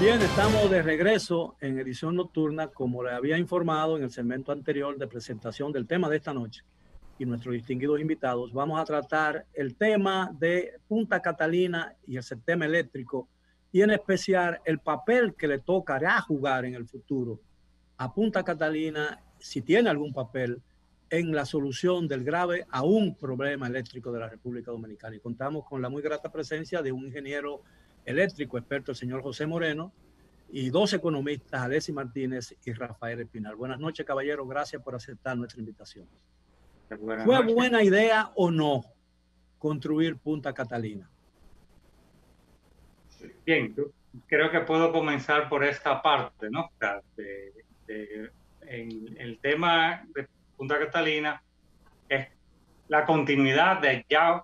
Bien, estamos de regreso en edición nocturna, como le había informado en el segmento anterior de presentación del tema de esta noche y nuestros distinguidos invitados. Vamos a tratar el tema de Punta Catalina y el sistema eléctrico y en especial el papel que le tocará jugar en el futuro a Punta Catalina, si tiene algún papel, en la solución del grave a un problema eléctrico de la República Dominicana. Y contamos con la muy grata presencia de un ingeniero eléctrico experto, el señor José Moreno, y dos economistas, Alessi Martínez y Rafael Espinal. Buenas noches, caballero. Gracias por aceptar nuestra invitación. ¿Fue buena idea o no construir Punta Catalina? Bien, creo que puedo comenzar por esta parte, ¿no? en el tema de Punta Catalina es la continuidad de ya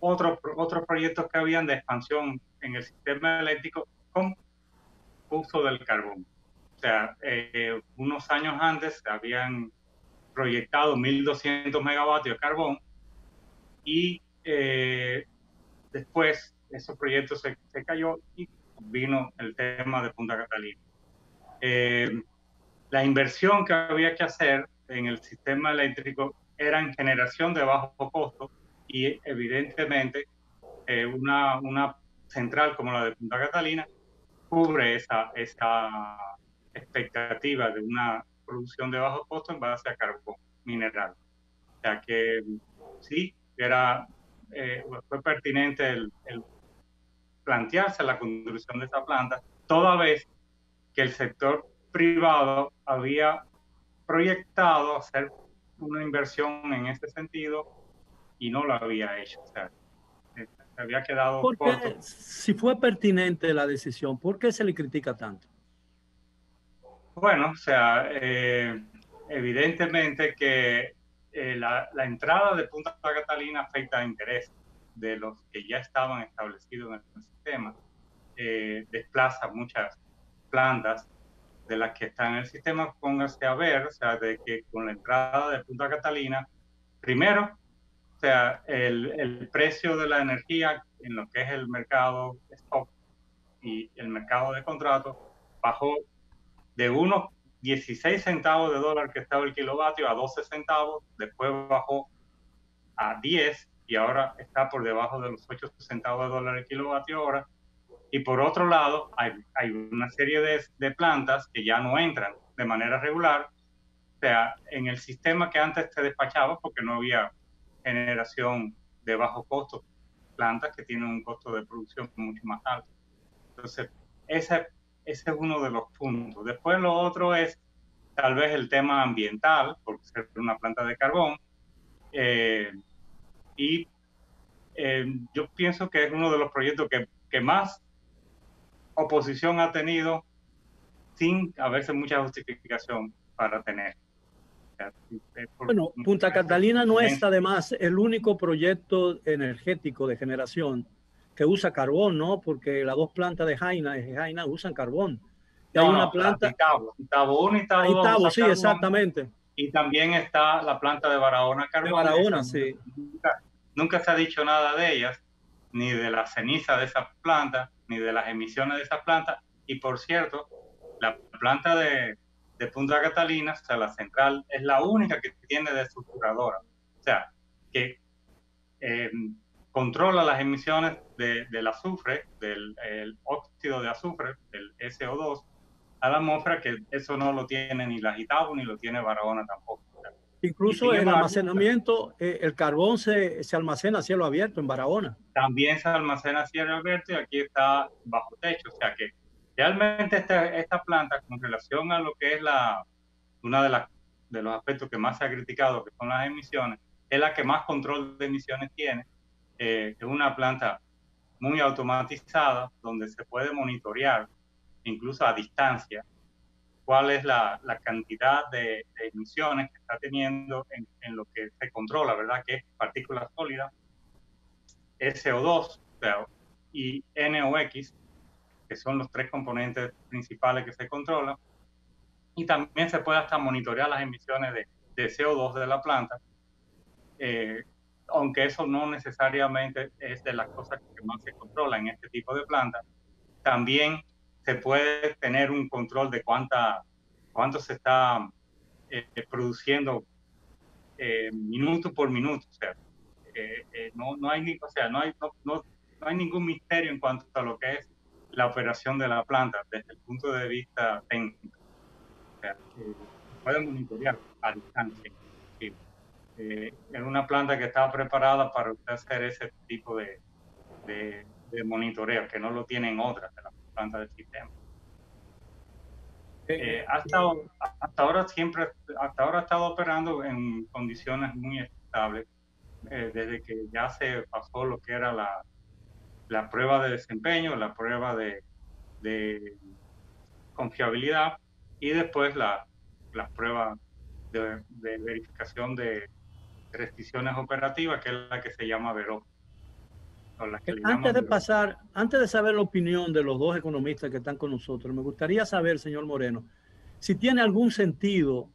otros otros proyectos que habían de expansión en el sistema eléctrico con uso del carbón. O sea, eh, unos años antes habían proyectado 1.200 megavatios de carbón y eh, después esos proyectos se, se, cayó y vino el tema de Punta Catalina. Eh, la inversión que había que hacer en el sistema eléctrico era en generación de bajo costo y evidentemente eh, una, una central como la de Punta Catalina cubre esa, esa expectativa de una producción de bajo costo en base a carbón mineral. O sea que sí, era, eh, fue pertinente el, plantearse la construcción de esta planta, toda vez que el sector privado había proyectado hacer una inversión en este sentido y no lo había hecho. O sea, había quedado corto. Si fue pertinente la decisión, ¿por qué se le critica tanto? Bueno, o sea, eh, evidentemente que eh, la, la, entrada de Punta Catalina afecta a intereses de los que ya estaban establecidos en el sistema, eh, desplaza muchas plantas de las que están en el sistema, póngase a ver, o sea, de que con la entrada de Punta Catalina, primero, sea, el, el precio de la energía en lo que es el mercado stock y el mercado de contratos bajó de unos 16 centavos de dólar que estaba el kilovatio a 12 centavos, después bajó a 10 y ahora está por debajo de los 8 centavos de dólar el kilovatio hora. Y por otro lado, hay, hay una serie de, de, plantas que ya no entran de manera regular, o sea, en el sistema que antes se despachaba porque no había generación de bajo costo, plantas que tienen un costo de producción mucho más alto. Entonces, ese ese es uno de los puntos. Después lo otro es tal vez el tema ambiental, porque es una planta de carbón. Eh, y eh, yo pienso que es uno de los proyectos que, que, más oposición ha tenido sin haberse mucha justificación para tener. Bueno, Punta Catalina no es además el único proyecto energético de generación que usa carbón, ¿no? Porque las dos plantas de Jaina, de Jaina usan carbón. Y hay una planta. Itabo, Itabo 1 y Itabo 2. sí, exactamente. Y también está la planta de Barahona Carbón. De Barahona, sí. Nunca, nunca, se ha dicho nada de ellas, ni de la ceniza de esa planta, ni de las emisiones de esa planta. Y por cierto, la planta de, de Punta Catalina, o sea, la central, es la única que tiene de estructuradora. O sea, que eh, controla las emisiones de, del azufre, del óxido de azufre, del SO2, a la atmósfera, que eso no lo tiene ni la Gitabo ni lo tiene Barahona tampoco. Incluso en el almacenamiento, eh, el carbón se, se, almacena a cielo abierto en Barahona. También se almacena a cielo abierto y aquí está bajo techo. O sea que realmente esta, esta planta, con relación a lo que es la, una de, las, de los aspectos que más se ha criticado, que son las emisiones, es la que más control de emisiones tiene eh, es una planta muy automatizada donde se puede monitorear incluso a distancia cuál es la, la cantidad de, de, emisiones que está teniendo en, en, lo que se controla, ¿verdad? Que es partículas sólidas, SO2 y NOx, que son los tres componentes principales que se controlan. Y también se puede hasta monitorear las emisiones de, de CO2 de la planta, eh, aunque eso no necesariamente es de las cosas que más se controla en este tipo de plantas, también se puede tener un control de cuánta, cuánto se está eh, produciendo eh, minuto por minuto. O sea, no, no, hay, o sea no, hay, no, no, hay ningún misterio en cuanto a lo que es la operación de la planta desde el punto de vista técnico. O sea, puede monitorear a distancia. Eh, en una planta que está preparada para hacer ese tipo de, de, monitoreo, que no lo tienen otras de las plantas del sistema. Eh, eh, hasta, hasta ahora siempre, hasta ahora ha estado operando en condiciones muy estables, desde que ya se pasó lo que era la, la prueba de desempeño, la prueba de, de confiabilidad y después la, pruebas de, de, verificación de restricciones operativas, que es la que se llama VERO. Antes de pasar, antes de saber la opinión de los dos economistas que están con nosotros, me gustaría saber, señor Moreno, si tiene algún sentido,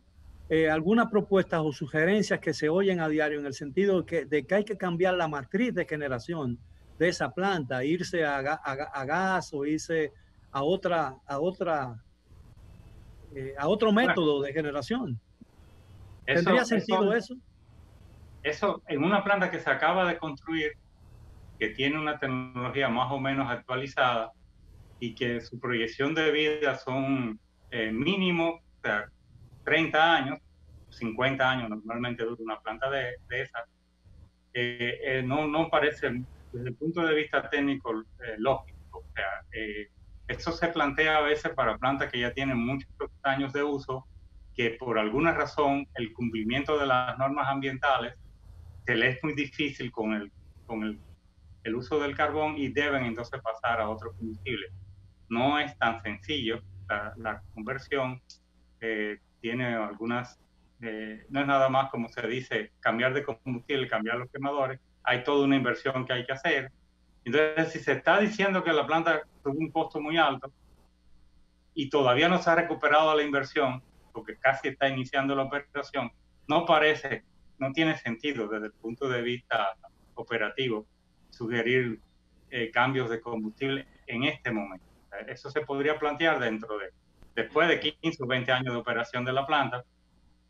eh, algunas propuestas o sugerencias que se oyen a diario en el sentido de que, de que hay que cambiar la matriz de generación de esa planta, irse a, a, gas o irse a otra, a otra, eh, a otro método de generación. ¿Tendría sentido eso, eso? en una planta que se acaba de construir, que tiene una tecnología más o menos actualizada y que su proyección de vida son eh, mínimo o sea, 30 años, 50 años normalmente dura una planta de, de esas, eh, eh, no, no parece desde el punto de vista técnico eh, lógico. O sea, eh, esto se plantea a veces para plantas que ya tienen muchos años de uso, que por alguna razón el cumplimiento de las normas ambientales se les es muy difícil con el, con el, el uso del carbón y deben entonces pasar a otro combustible. No es tan sencillo la, la conversión, eh, tiene algunas, eh, no es nada más como se dice, cambiar de combustible, cambiar los quemadores, hay toda una inversión que hay que hacer. Entonces, si se está diciendo que la planta tuvo un costo muy alto y todavía no se ha recuperado la inversión, porque casi está iniciando la operación, no parece, no tiene sentido desde el punto de vista operativo sugerir eh, cambios de combustible en este momento. Eso se podría plantear dentro de, después de 15 o 20 años de operación de la planta,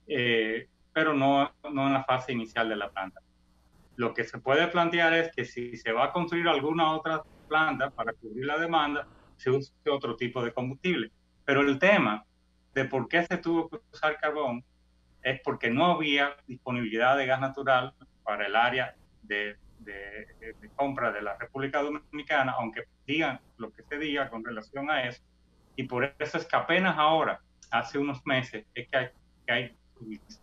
eh, pero no, no en la fase inicial de la planta. Lo que se puede plantear es que si se va a construir alguna otra planta para cubrir la demanda, se use otro tipo de combustible. Pero el tema de por qué se tuvo que usar carbón es porque no había disponibilidad de gas natural para el área de, compra de la República Dominicana, aunque digan lo que se diga con relación a eso. Y por eso es que apenas ahora, hace unos meses, es que hay, que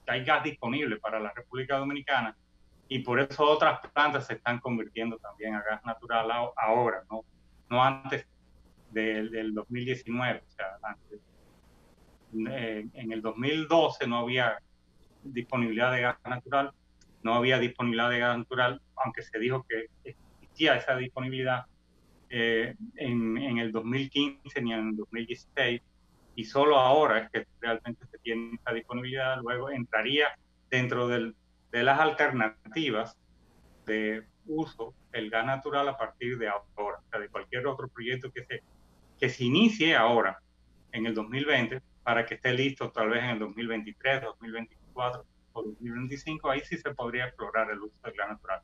hay gas disponible para la República Dominicana y por eso otras plantas se están convirtiendo también a gas natural ahora, no, no antes del, del 2019. O sea, eh, en el 2012 no había disponibilidad de gas natural, no había disponibilidad de gas natural, aunque se dijo que existía esa disponibilidad eh, en, en, el 2015 ni en el 2016, y solo ahora es que realmente se tiene esa disponibilidad, luego entraría dentro del de las alternativas de uso del gas natural a partir de ahora, o sea, de cualquier otro proyecto que se, que se inicie ahora, en el 2020, para que esté listo tal vez en el 2023, 2024 o 2025, ahí sí se podría explorar el uso del gas natural.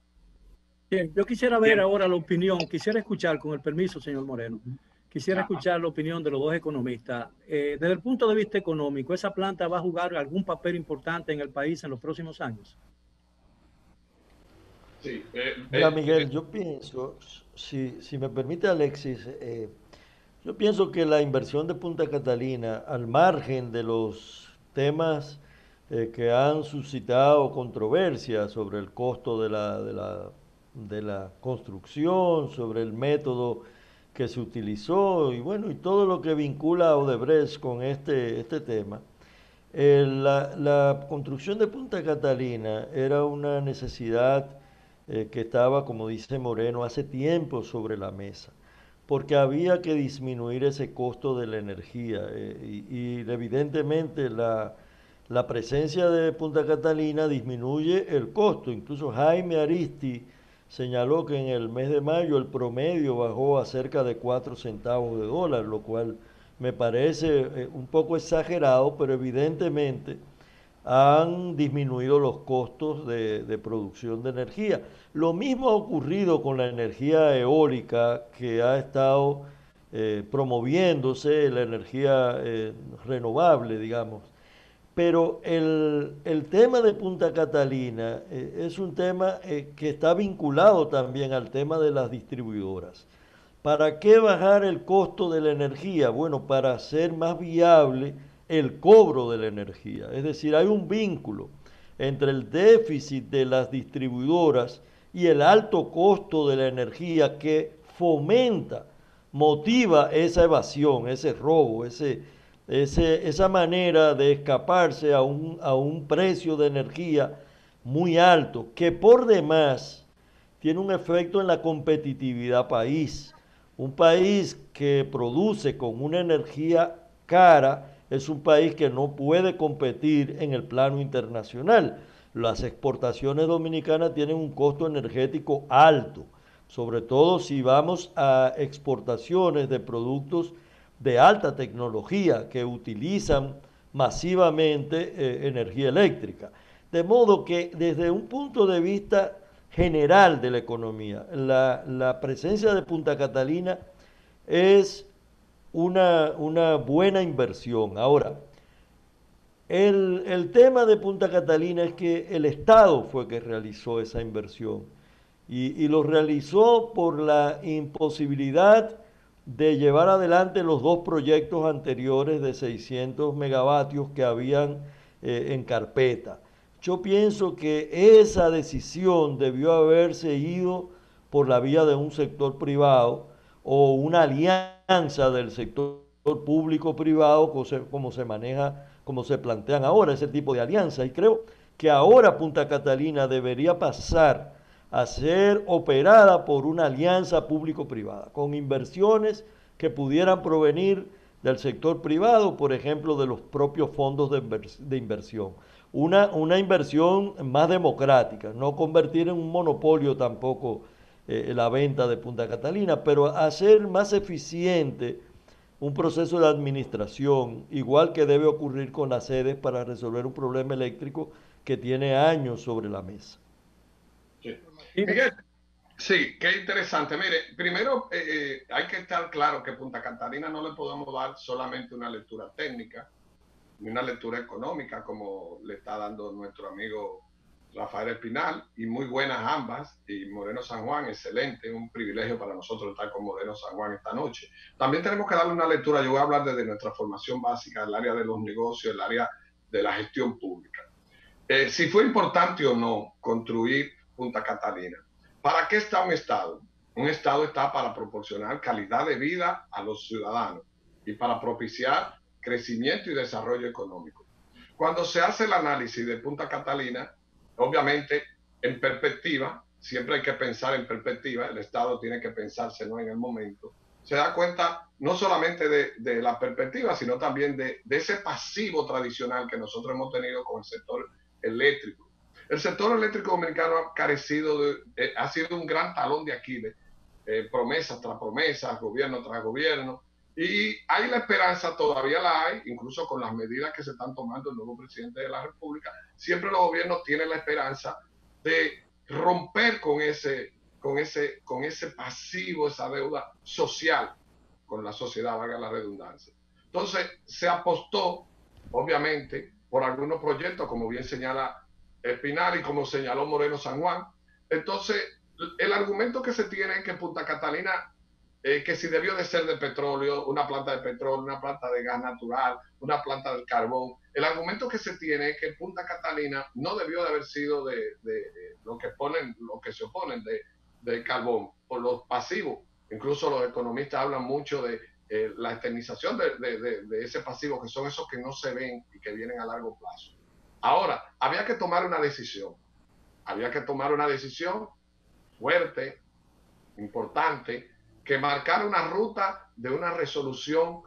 Bien, yo quisiera ver ahora la opinión, quisiera escuchar, con el permiso, señor Moreno, quisiera escuchar la opinión de los dos economistas. Eh, desde el punto de vista económico, ¿esa planta va a jugar algún papel importante en el país en los próximos años? Sí, eh, Mira, Miguel, yo pienso, si, si me permite Alexis, eh, yo pienso que la inversión de Punta Catalina, al margen de los temas eh, que han suscitado controversia sobre el costo de la, de, la, de la construcción, sobre el método que se utilizó y bueno, y todo lo que vincula a Odebrecht con este, este tema, la, la construcción de Punta Catalina era una necesidad eh, que estaba, como dice Moreno, hace tiempo sobre la mesa, porque había que disminuir ese costo de la energía eh, y, evidentemente la, la presencia de Punta Catalina disminuye el costo. Incluso Jaime Aristi señaló que en el mes de mayo el promedio bajó a cerca de 4 centavos de dólar, lo cual me parece eh, un poco exagerado, pero evidentemente han disminuido los costos de, producción de energía. Lo mismo ha ocurrido con la energía eólica que ha estado eh, promoviéndose, la energía eh, renovable, digamos. Pero el, tema de Punta Catalina eh, es un tema que está vinculado también al tema de las distribuidoras. ¿Para qué bajar el costo de la energía? Bueno, para hacer más viable el cobro de la energía. Es decir, hay un vínculo entre el déficit de las distribuidoras y el alto costo de la energía que fomenta, motiva esa evasión, ese robo, ese, esa manera de escaparse a un, a un precio de energía muy alto, que por demás tiene un efecto en la competitividad país. Un país que produce con una energía cara, es un país que no puede competir en el plano internacional. Las exportaciones dominicanas tienen un costo energético alto, sobre todo si vamos a exportaciones de productos de alta tecnología que utilizan masivamente eh, energía eléctrica. De modo que desde un punto de vista general de la economía, la, la presencia de Punta Catalina es una, una buena inversión. Ahora, el, el, tema de Punta Catalina es que el Estado fue que realizó esa inversión y, y, lo realizó por la imposibilidad de llevar adelante los dos proyectos anteriores de 600 megavatios que habían eh, en carpeta. Yo pienso que esa decisión debió haberse ido por la vía de un sector privado o una alianza del sector público-privado, como se maneja, como se plantean ahora ese tipo de alianza. Y creo que ahora Punta Catalina debería pasar a ser operada por una alianza público-privada, con inversiones que pudieran provenir del sector privado, por ejemplo, de los propios fondos de, inversión. Una, una inversión más democrática, no convertir en un monopolio tampoco eh, la venta de Punta Catalina, pero hacer más eficiente un proceso de administración, igual que debe ocurrir con las sedes para resolver un problema eléctrico que tiene años sobre la mesa. Sí, sí qué interesante. Mire, primero eh, eh, hay que estar claro que Punta Catalina no le podemos dar solamente una lectura técnica, ni una lectura económica como le está dando nuestro amigo Rafael Espinal, y muy buenas ambas, y Moreno San Juan, excelente, un privilegio para nosotros estar con Moreno San Juan esta noche. También tenemos que darle una lectura, yo voy a hablar desde nuestra formación básica, el área de los negocios, el área de la gestión pública. Eh, si fue importante o no construir Punta Catalina. ¿Para qué está un Estado? Un Estado está para proporcionar calidad de vida a los ciudadanos y para propiciar crecimiento y desarrollo económico. Cuando se hace el análisis de Punta Catalina, Obviamente, en perspectiva, siempre hay que pensar en perspectiva, el Estado tiene que pensarse no en el momento. Se da cuenta no solamente de, la perspectiva, sino también de, ese pasivo tradicional que nosotros hemos tenido con el sector eléctrico. El sector eléctrico dominicano ha carecido, de, ha sido un gran talón de Aquiles, eh, promesas tras promesas, gobierno tras gobierno, y hay la esperanza, todavía la hay, incluso con las medidas que se están tomando el nuevo presidente de la República, siempre los gobiernos tienen la esperanza de romper con ese, con ese, con ese pasivo, esa deuda social con la sociedad, valga la redundancia. Entonces, se apostó, obviamente, por algunos proyectos, como bien señala Espinal y como señaló Moreno San Juan. Entonces, el argumento que se tiene es que Punta Catalina eh, que si debió de ser de petróleo, una planta de petróleo, una planta de gas natural, una planta de carbón. El argumento que se tiene es que Punta Catalina no debió de haber sido de, lo que ponen, lo que se oponen de, carbón, por los pasivos. Incluso los economistas hablan mucho de eh, la externización de, de ese pasivo, que son esos que no se ven y que vienen a largo plazo. Ahora, había que tomar una decisión. Había que tomar una decisión fuerte, importante, que marcar una ruta de una resolución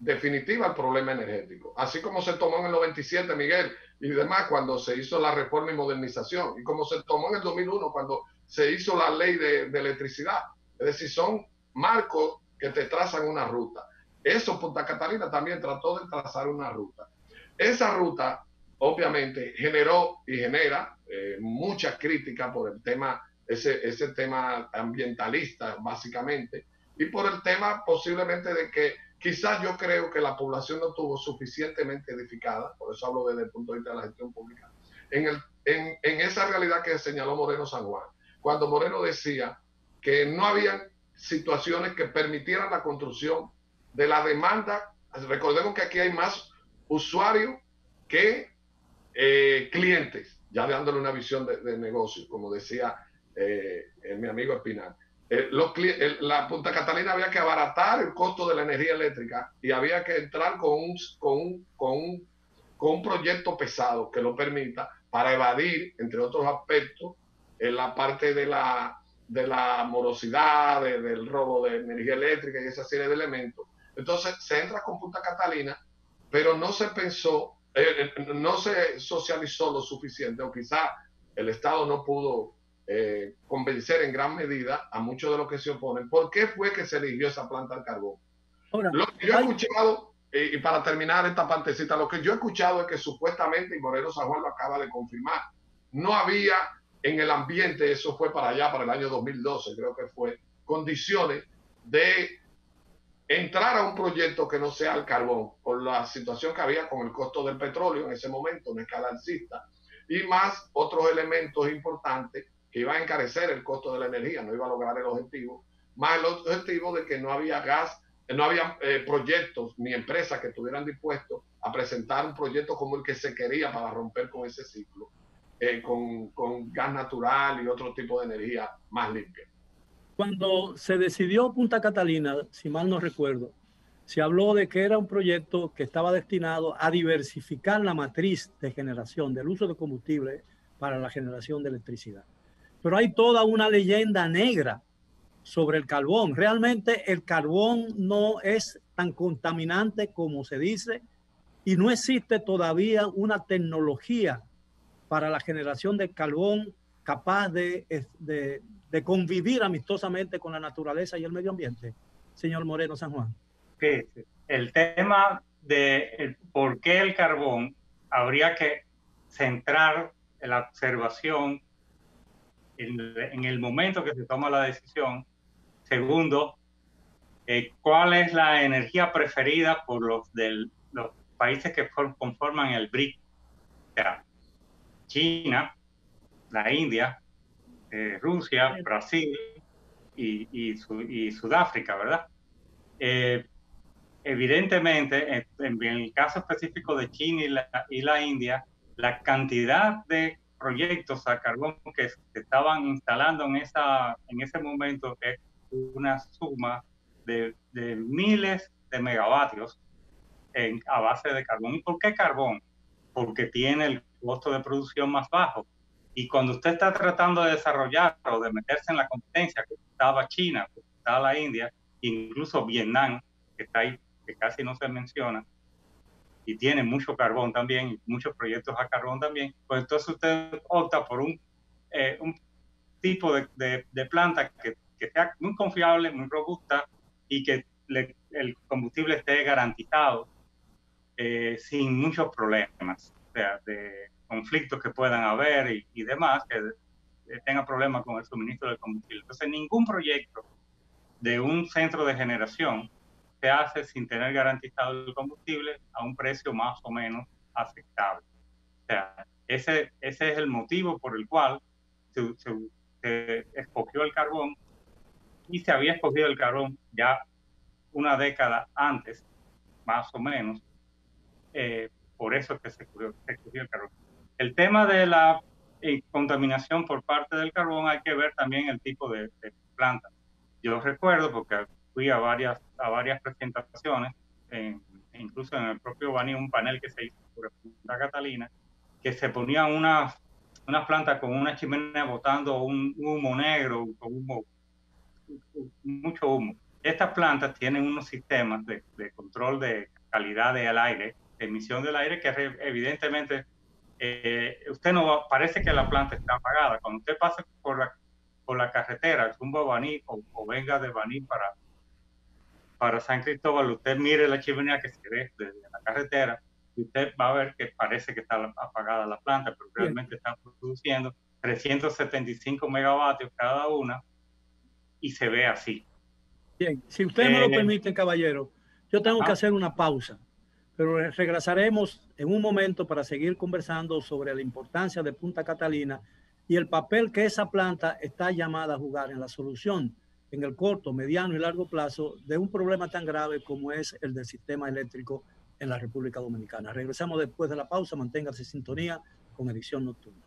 definitiva al problema energético. Así como se tomó en el 97, Miguel, y demás, cuando se hizo la reforma y modernización, y como se tomó en el 2001, cuando se hizo la ley de, electricidad. Es decir, son marcos que te trazan una ruta. eso Punta Catalina también trató de trazar una ruta. Esa ruta, obviamente, generó y genera eh, mucha crítica por el tema, ese, ese tema ambientalista, básicamente, y por el tema posiblemente de que quizás yo creo que la población no estuvo suficientemente edificada, por eso hablo desde el punto de vista de la gestión pública, en, el, en, en esa realidad que señaló Moreno San Juan, cuando Moreno decía que no había situaciones que permitieran la construcción de la demanda. Recordemos que aquí hay más usuarios que eh, clientes, ya dándole una visión de, negocio, como decía eh, mi amigo Espinal. Eh, la Punta Catalina había que abaratar el costo de la energía eléctrica y había que entrar con un, con con con un proyecto pesado que lo permita para evadir, entre otros aspectos, en la parte de la, de la morosidad, del robo de energía eléctrica y esa serie de elementos. Entonces se entra con Punta Catalina, pero no se pensó, eh, eh, no se socializó lo suficiente, o quizá el Estado no pudo eh, convencer en gran medida a muchos de los que se oponen. ¿Por qué fue que se eligió esa planta al carbón? lo que yo he escuchado, y para terminar esta partecita, lo que yo he escuchado es que supuestamente, y Moreno San Juan lo acaba de confirmar, no había en el ambiente, eso fue para allá, para el año 2012, creo que fue, condiciones de entrar a un proyecto que no sea el carbón, por la situación que había con el costo del petróleo en ese momento, una escala alcista, y más otros elementos importantes iban a encarecer el costo de la energía, no iba a lograr el objetivo, más el objetivo de que no había gas, no había eh, proyectos ni empresas que estuvieran dispuestos a presentar un proyecto como el que se quería para romper con ese ciclo, eh, con, con gas natural y otro tipo de energía más limpia. Cuando se decidió Punta Catalina, si mal no recuerdo, se habló de que era un proyecto que estaba destinado a diversificar la matriz de generación del uso de combustible para la generación de electricidad. Pero hay toda una leyenda negra sobre el carbón. Realmente el carbón no es tan contaminante como se dice y no existe todavía una tecnología para la generación de carbón capaz de, de, convivir amistosamente con la naturaleza y el medio ambiente, señor Moreno San Juan? el tema de por qué el carbón habría que centrar la observación en, el momento que se toma la decisión. Segundo, eh, cuál es la energía preferida por los, del, los países que conforman el BRIC, o sea, China, la India, eh, Rusia, Brasil y, Sudáfrica, ¿verdad? Eh, evidentemente, en, el caso específico de China y la, India, la cantidad de proyectos a carbón que estaban instalando en, esa, en ese momento es una suma de, miles de megavatios en, a base de carbón. ¿Y por qué carbón? Porque tiene el costo de producción más bajo. Y cuando usted está tratando de desarrollar o de meterse en la competencia, que estaba China, estaba la India, incluso Vietnam, que está ahí, que casi no se menciona, y tiene mucho carbón también, y muchos proyectos a carbón también, pues entonces usted opta por un, eh, un tipo de, planta que, sea muy confiable, muy robusta y que el combustible esté garantizado eh, sin muchos problemas. O sea, de, conflictos que puedan haber y, demás, que tenga problemas con el suministro del combustible. Entonces, ningún proyecto de un centro de generación se hace sin tener garantizado el combustible a un precio más o menos aceptable. O sea, ese, ese es el motivo por el cual se, se escogió el carbón y se había escogido el carbón ya una década antes, más o menos. Eh, por eso es que se escogió el carbón. El tema de la eh, contaminación por parte del carbón hay que ver también el tipo de, planta. Yo recuerdo, porque fui a varias, a varias presentaciones, incluso en el propio Bani, un panel que se hizo sobre Punta Catalina, que se ponía una, una planta con una chimenea botando un humo negro, humo, mucho humo. Estas plantas tienen unos sistemas de, de control de calidad del aire, emisión del aire, que evidentemente eh, usted no parece que la planta está apagada. Cuando usted pasa por la, por la carretera, rumbo a Baní o, venga de Baní para, para San Cristóbal, usted mire la chimenea que se ve desde la carretera y usted va a ver que parece que está apagada la planta, pero realmente está produciendo 375 megavatios cada una y se ve así. Bien, si usted me lo eh, permite, caballero, yo tengo que hacer una pausa, pero regresaremos en un momento para seguir conversando sobre la importancia de Punta Catalina y el papel que esa planta está llamada a jugar en la solución en el corto, mediano y largo plazo de un problema tan grave como es el del sistema eléctrico en la República Dominicana. Regresamos después de la pausa, manténgase sintonía con edición nocturna.